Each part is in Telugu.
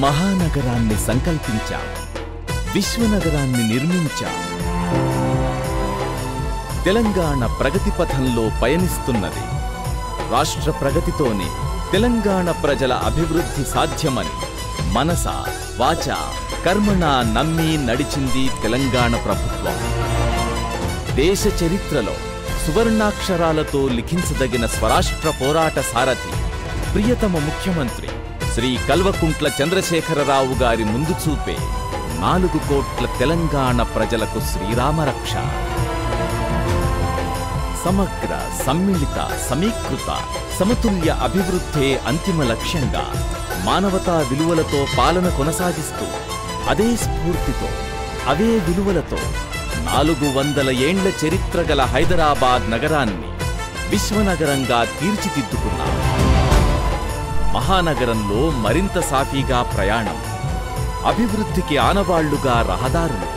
మహానగరాన్ని సంకల్పించాం. విశ్వనగరాన్ని నిర్మించాం. తెలంగాణ ప్రగతి పథంలో పయనిస్తున్నది. రాష్ట్ర ప్రగతితోనే తెలంగాణ ప్రజల అభివృద్ధి సాధ్యమని మనస వాచ కర్మణ నమ్మి నడిచింది తెలంగాణ ప్రభుత్వం. దేశ చరిత్రలో సువర్ణాక్షరాలతో లిఖించదగిన స్వరాష్ట్ర పోరాట సారథి ప్రియతమ ముఖ్యమంత్రి శ్రీ కల్వకుంట్ల చంద్రశేఖరరావు గారి ముందు చూపే నాలుగు కోట్ల తెలంగాణ ప్రజలకు శ్రీరామరక్ష సమగ్ర సమ్మిళిత సమీకృత సమతుల్య అభివృద్ధే అంతిమ లక్ష్యంగా మానవతా విలువలతో పాలన కొనసాగిస్తూ అదే స్ఫూర్తితో అవే విలువలతో నాలుగు వందల ఏండ్ల చరిత్ర గల హైదరాబాద్ నగరాన్ని విశ్వనగరంగా తీర్చిదిద్దుకున్నారు మహానగరంలో మరింత సాఫీగా ప్రయాణం అభివృద్ధికి ఆనవాళ్ళుగా రహదారులు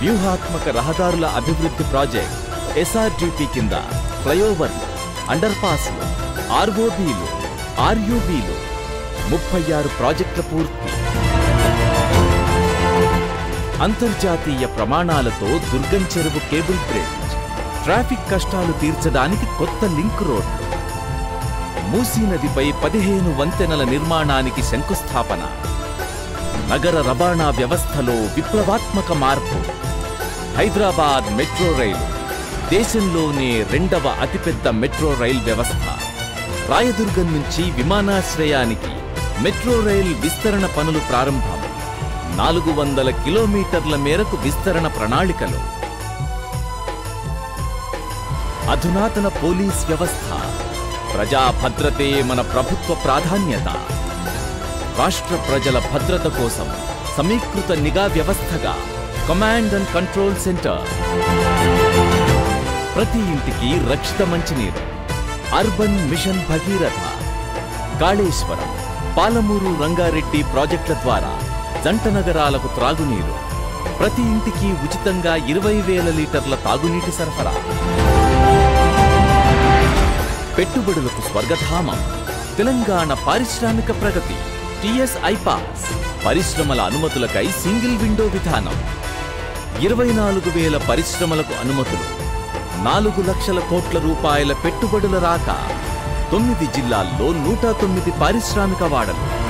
వ్యూహాత్మక రహదారుల అభివృద్ధి ప్రాజెక్ట్ ఎస్ఆర్డిపి కింద ఫ్లైఓవర్లు అండర్పాస్లు ఆర్ఓబీలు ఆర్యూబీలు ముప్పై ఆరు ప్రాజెక్టుల పూర్తి. అంతర్జాతీయ ప్రమాణాలతో దుర్గం చెరువు కేబుల్ బ్రిడ్జ్ ట్రాఫిక్ కష్టాలు తీర్చడానికి కొత్త లింక్ రోడ్లు. మూసీ నదిపై పదిహేను వంతెనల నిర్మాణానికి శంకుస్థాపన. నగర రవాణా వ్యవస్థలో విప్లవాత్మక మార్పు. Hyderabad metro rail. దేశంలోనే రెండవ అతిపెద్ద మెట్రో రైల్ వ్యవస్థ. రాయదుర్గం నుంచి విమానాశ్రయానికి మెట్రో రైల్ విస్తరణ పనులు ప్రారంభం. నాలుగు వందల కిలోమీటర్ల మేరకు విస్తరణ ప్రణాళికలు. అధునాతన పోలీస్ వ్యవస్థ. ప్రజా భద్రతే మన ప్రభుత్వ ప్రాధాన్యత. రాష్ట్ర ప్రజల భద్రత కోసం సమీకృత నిఘా వ్యవస్థగా కమాండ్ అండ్ కంట్రోల్ సెంటర్ ప్రతి ఇంటికి రక్షిత మంచినీరు. అర్బన్ మిషన్ భగీరథ కాళేశ్వరం పాలమూరు రంగారెడ్డి ప్రాజెక్టుల ద్వారా జంట నగరాలకు త్రాగునీరు. ప్రతి ఇంటికి ఉచితంగా ఇరవై వేల లీటర్ల తాగునీటి సరఫరా. పెట్టుబడులకు స్వర్గధామం. తెలంగాణ పారిశ్రామిక ప్రగతి టిఎస్ ఐపాస్. పరిశ్రమల అనుమతులకై సింగిల్ విండో విధానం. ఇరవై నాలుగు వేల పరిశ్రమలకు అనుమతులు. నాలుగు లక్షల కోట్ల రూపాయల పెట్టుబడుల రాక. తొమ్మిది జిల్లాల్లో నూట తొమ్మిది పారిశ్రామిక వాడలు.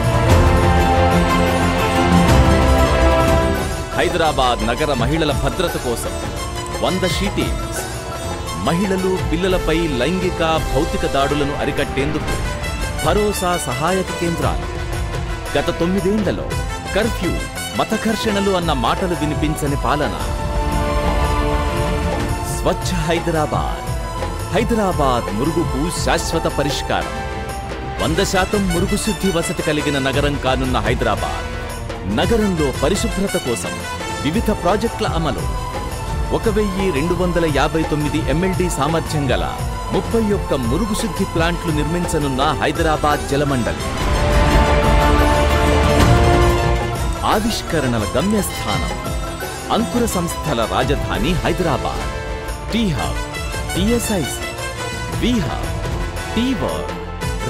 హైదరాబాద్ నగర మహిళల భద్రత కోసం వంద షీటీ మహిళలు పిల్లలపై లైంగిక భౌతిక దాడులను అరికట్టేందుకు భరోసా సహాయక కేంద్రాలు. గత తొమ్మిదేండ్లలో కర్ఫ్యూ మతఘర్షణలు అన్న మాటలు వినిపించని పాలన. స్వచ్ఛ హైదరాబాద్. హైదరాబాద్ మురుగుకు శాశ్వత పరిష్కారం. వంద శాతం మురుగు శుద్ధి వసతి కలిగిన నగరం కానున్న హైదరాబాద్. నగరంలో పరిశుభ్రత కోసం వివిధ ప్రాజెక్టుల అమలు. ఒక వెయ్యి రెండు వందల యాభై తొమ్మిది ఎంఎల్డి సామర్థ్యం గల ముప్పై ఒక్క మురుగుశుద్ధి ప్లాంట్లు నిర్మించనున్న హైదరాబాద్ జలమండలి. ఆవిష్కరణల గమ్యస్థానం అంకుర సంస్థల రాజధాని Hyderabad. T hub TSIC we hub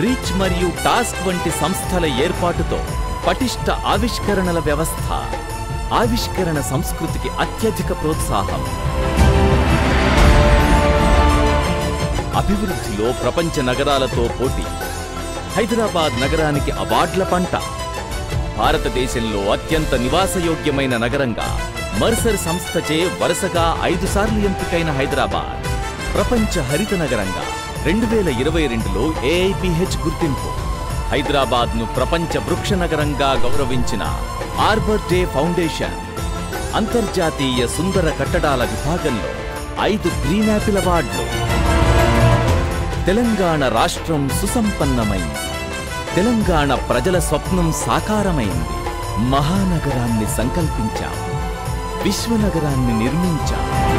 RICH మరియు టాస్క్ వంటి సంస్థల ఏర్పాటుతో పటిష్ట ఆవిష్కరణల వ్యవస్థ. ఆవిష్కరణ సంస్కృతికి అత్యధిక ప్రోత్సాహం. అభివృద్ధిలో ప్రపంచ నగరాలతో పోటీ. హైదరాబాద్ నగరానికి అవార్డుల పంట. భారతదేశంలో అత్యంత నివాసయోగ్యమైన నగరంగా మర్సర్ సంస్థచే వరుసగా ఐదు సార్లు ఎంపికైన హైదరాబాద్. ప్రపంచ హరిత నగరంగా రెండు వేల ఇరవై రెండులో ఏఐపిహెచ్ గుర్తింపు. హైదరాబాద్ను ప్రపంచ వృక్ష నగరంగా గౌరవించిన ఆర్బర్ డే ఫౌండేషన్ అంతర్జాతీయ సుందర కట్టడాల విభాగంలో ఐదు గ్రీన్ యాపిల్ అవార్డులు. తెలంగాణ రాష్ట్రం సుసంపన్నమైంది. తెలంగాణ ప్రజల స్వప్నం సాకారమైంది. మహానగరాన్ని సంకల్పించాం. విశ్వనగరాన్ని నిర్మించాం.